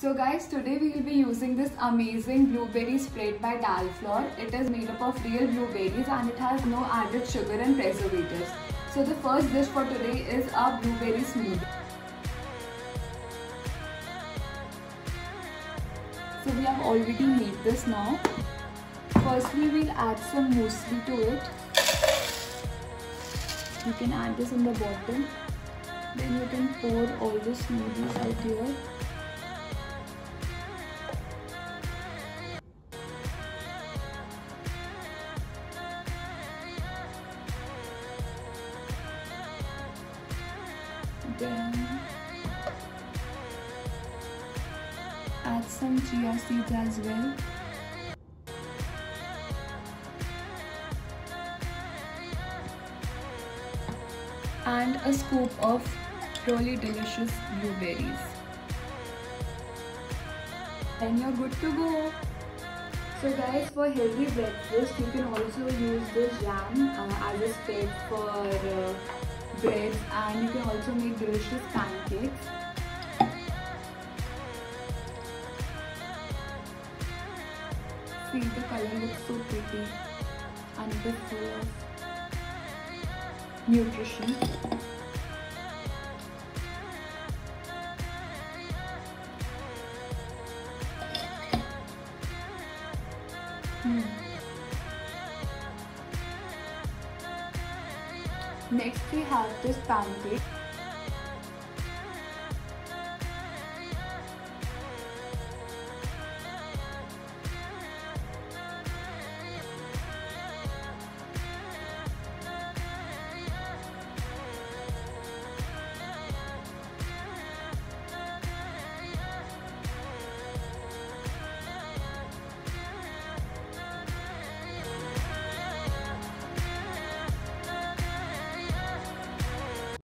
So guys, today we will be using this amazing blueberry spread by Dalfour. It is made up of real blueberries and it has no added sugar and preservatives. So the first dish for today is a blueberry smoothie. So we have already made this now. Firstly, we'll add some muesli to it. You can add this in the bottom. Then you can pour all the smoothies out here. Then add some chia seeds as well. And a scoop of really delicious blueberries. Then you're good to go. So guys, for healthy breakfast, you can also use this jam uh, as a spread for uh, breads and you can also make delicious pancakes. See, the color looks so pretty and it is full of nutrition. Hmm. Next we have this pancake.